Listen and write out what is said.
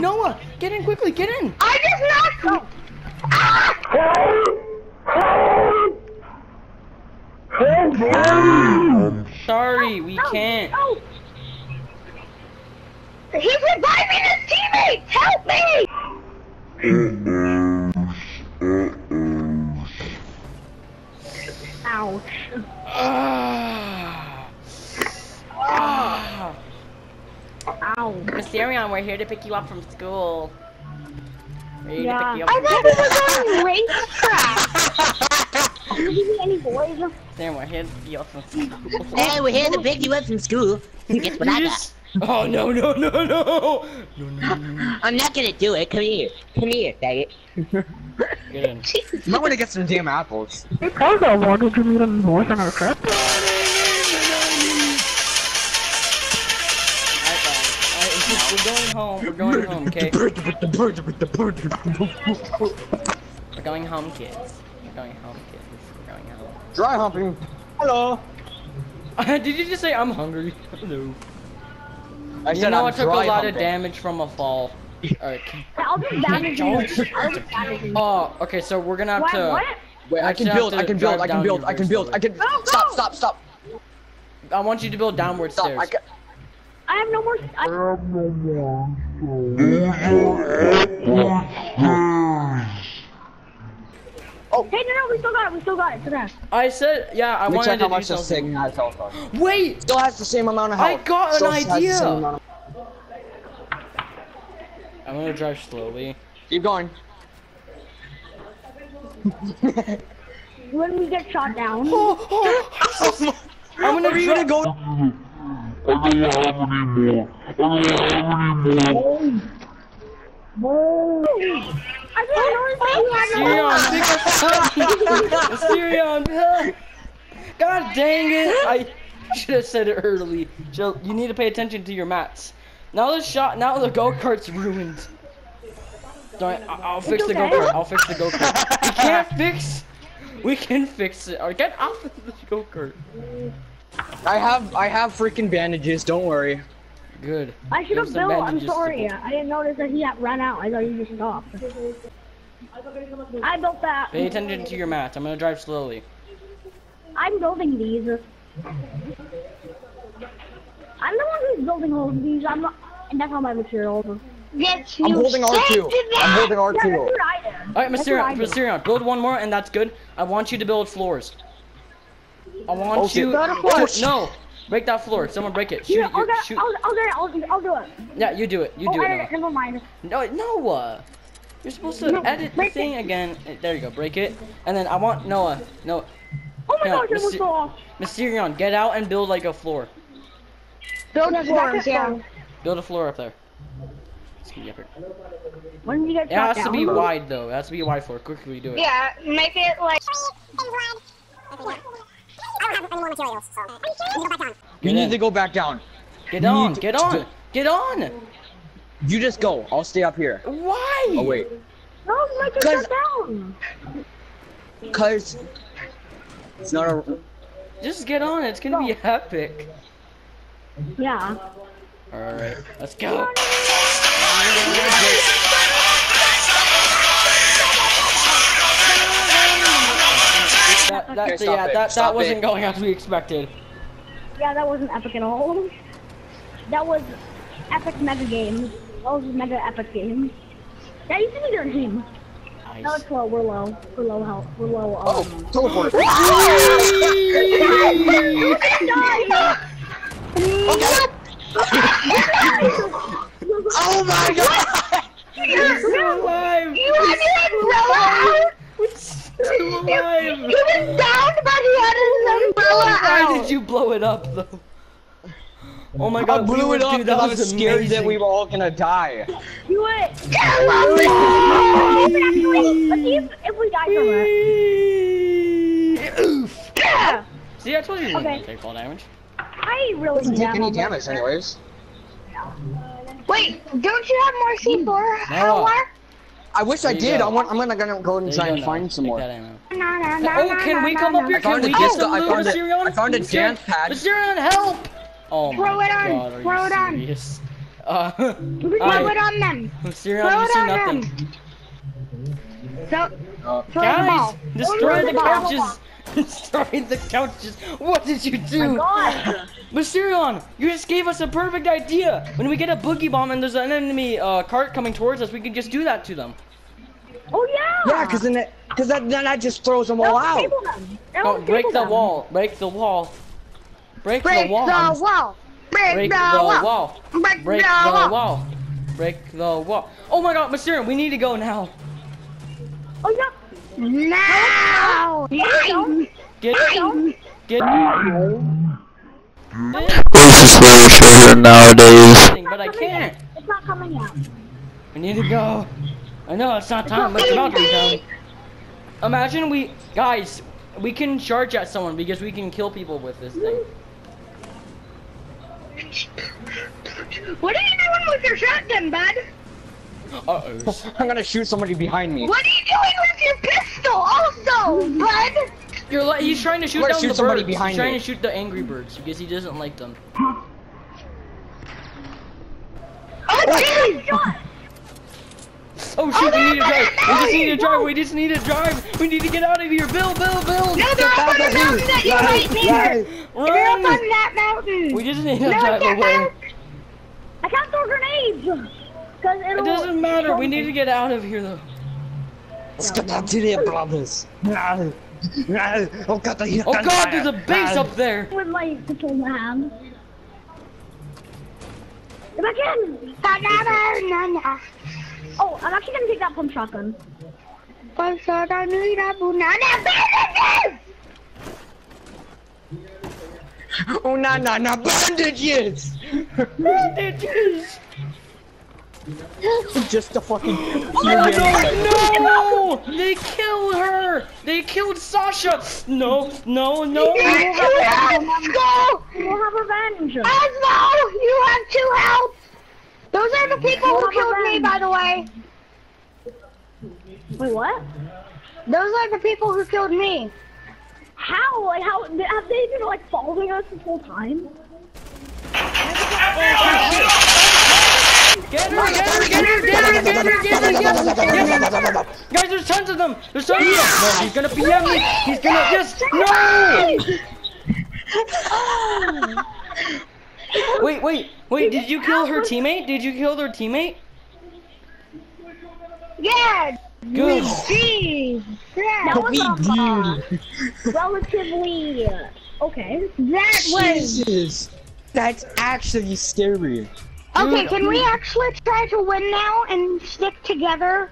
Noah, get in quickly, get in. I just knocked him. Ah! Sorry, we can't. He's reviving his teammates! Help me! We're here to pick you up from school. We're here yeah. to pick you up I thought this was on racetrack. Sam, we're here to pick you up from school. Hey, we're here to pick you up from school. Guess what I got? Oh no no no no no no! no. I'm not gonna do it. Come here, come here, faggot. Get in. You might want to get some damn apples. Hey, Cargo, wanted to meet a north on our trip. We're going home. We're going home, okay? We're going home, kids. We're going home, kids. We're going home. Dry humping. Hello. Did you just say I'm hungry? No. I You said know I'm I took a dry lot of damage from a fall. Alright. I'll just damage you. I'll just damage you. Oh, okay, so we're gonna have What? to. What? Wait, I I can build. have I can build. I can build. I can build. I can. Go, go. Stop! Stop! Stop! I want you to build downward Stop! stairs. I can. I have no more. Oh. hey, no, no, we still got it. We still got it. Still got it. I said, yeah, I Let wanted check to how much do something. Has health Wait, still has the same amount of health. I got still an idea. Of... I'm gonna drive slowly. Keep going. When we get shot down. Oh, oh, I'm gonna Are you drive. gonna go? I didn't notice that you had no. Mysterion, pick us up! Mysterion, God dang it! I should have said it early. Jill, you need to pay attention to your mats. Now the shot, now the go kart's ruined. Don't, I- I'll fix the go-kart, I'll fix the go kart. we can't fix. We can fix it. Get off of the go kart. I have. I have freaking bandages. Don't worry. Good. I should have built. I'm bandages to sorry. I didn't notice that he had ran out. I thought you just stopped. I built that. Pay attention to your mats. I'm gonna drive slowly. I'm building these. I'm the one who's building all of these. I'm not. And that's all my materials. Yes, I'm holding R2. I'm holding R2. what I did. Alright, That's what I Mysterion. Mysterion, build one more and that's good. I want you to build floors. I want Oh, you. Build to- no, break that floor. Someone break it. Shoot Yeah, it. I'll, you- get, shoot. I'll, I'll do it. I'll, I'll do it. Yeah, you do it. You oh, do I it. Never mind. No, no. Uh, you're supposed to No, edit the break thing it. again. There you go. Break it. And then I want Noah. No, Oh my Yeah, gosh, it was Myster- so off. Mysterion, get out and build like a floor. Build a floor, yeah. Build a floor up there. It's gonna be epic. When did you get It shot has to down? be wide though. It has to be a wide floor. Quickly do it. Yeah, make it like. You Get need in. to go back down. Get you on. need to- Get on. Get on. You just go. I'll stay up here. Why? Oh wait. No, make it Cause- shut down. Cause it's not a. Just get on. It's gonna be epic. Yeah. All right, let's go. That, that, Okay, yeah, it, that, that wasn't it. going as we expected. Yeah, that wasn't epic at all. That was epic mega games. That was mega epic game. Yeah, you see me their team. No, it's low. We're low. We're low health. We're low. Oh, Um, teleport. Oh my god! We're still alive. You had your umbrella We're still out! alive. You was down, but you had his umbrella Why out! did you blow it up though? Oh my god, I blew we it were- up dude, because that I was was scared that we were all gonna die. do it. Let's Let's if, if we die from it. Oof. Yeah. See, I told you you Okay. wouldn't take fall damage. I really Doesn't take any damage, anyways. Wait, don't you have more C4 No. Uh, I wish there I did. Go. I want, I'm gonna, gonna go and there try and know. find some more. Oh, can we come up here? Can we get some blue Mysterion? I found a dance pad. Mysterion, help! Oh my god, Throw it on. Uh, Throw it on uh, them. Mysterion, you see nothing. So, throw Guys, destroy the, couches! corpses. couches. Destroy the couches. What did you do? God. Mysterion, you just gave us a perfect idea. When we get a boogie bomb and there's an enemy uh, cart coming towards us, we can just do that to them. Oh yeah. yeah, cause then it, cause that, then that just throws them all out. them. Oh, break the them. wall. Break the wall. Break, Break the wall. Break the wall. Break, Break the the wall. wall. Break Break the the wall. wall. Break the wall. Oh my god, Mysterion, we need to go now. Oh yeah. Now. Get, get. This is very short nowadays. But I can't. It's not coming out. We need to go. I know it's not time, but it's about to be time. Imagine we, guys, we can charge at someone because we can kill people with this thing. What are you doing with your shotgun, bud? Uh oh. I'm gonna shoot somebody behind me. What are you doing with your pistol, also, bud? You're like he's trying to shoot down shoot the somebody birds. behind he's trying me. to shoot the angry birds because he doesn't like them. Oh, jeez! Oh shoot, we need to drive. We just need to drive. We just need to drive. We need to get out of here. Bill, Bill, Bill. No, they're up on the mountain that you right near. They're up on Run. that mountain. We just need to No, drive get away. I can't throw grenades. Cause it'll. It doesn't matter. We need to get out of here though. Let's get down to the brothers. Oh god, the Oh god, there's a base up there. With my control my hands. Get back in. Banana. Oh, I'm actually gonna take that pump shotgun. Banana, banana, bandages! Oh na na na bandages! Bandages. Just a fucking. Oh no! They killed her! They killed Sasha! No, no, no! You have two health! Go! We'll have revenge. Azmo, you have two health! Those are the people who We'll have killed me, by the way. Wait, what? Those are the people who killed me. How? Like how? Have they been like following us this whole time? Oh, Get her! Get her! Get her! Get her! Get her! Get her! Yes! Yes! Guys, there's tons of them! There's tons of them! No, he's gonna PM me! He's gonna yes! No! Wait, wait, wait! Did you kill her teammate? Did you kill her teammate? Yeah. Good. Jeez. That was uh, relatively uh, okay. That was. Jesus! That's actually scary. Okay, can we actually try to win now and stick together?